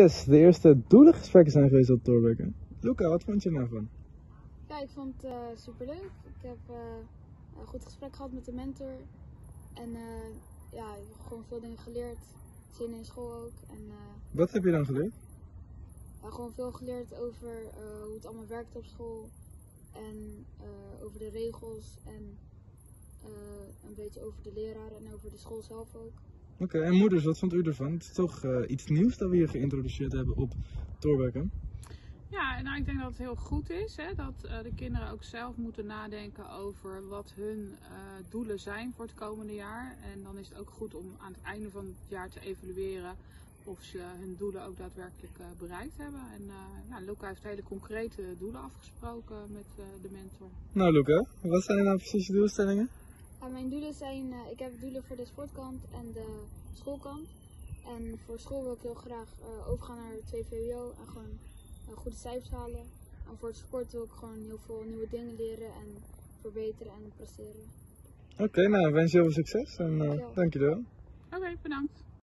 Yes, de eerste doelengesprekken zijn geweest op Thorbecke. Luca, wat vond je daarvan? Ja, ik vond het uh, superleuk. Ik heb uh, een goed gesprek gehad met de mentor. En uh, ja, ik heb gewoon veel dingen geleerd. Zin in school ook. En, wat heb je dan geleerd? Ja, gewoon veel geleerd over hoe het allemaal werkt op school. En over de regels. En een beetje over de leraar en over de school zelf ook. Oké, en moeders, wat vond u ervan? Het is toch uh, iets nieuws dat we hier geïntroduceerd hebben op Thorbecke. Ja, nou ik denk dat het heel goed is hè, dat uh, de kinderen ook zelf moeten nadenken over wat hun uh, doelen zijn voor het komende jaar. En dan is het ook goed om aan het einde van het jaar te evalueren of ze hun doelen ook daadwerkelijk bereikt hebben. En nou, Luca heeft hele concrete doelen afgesproken met de mentor. Nou Luca, wat zijn nou precies je doelstellingen? Ja, mijn doelen zijn, ik heb doelen voor de sportkant en de schoolkant. En voor school wil ik heel graag overgaan naar 2 VWO en gewoon goede cijfers halen. En voor het sport wil ik gewoon heel veel nieuwe dingen leren en verbeteren en presteren. Oké, okay, nou wens je heel veel succes en uh, ja. dankjewel. Oké, okay, bedankt.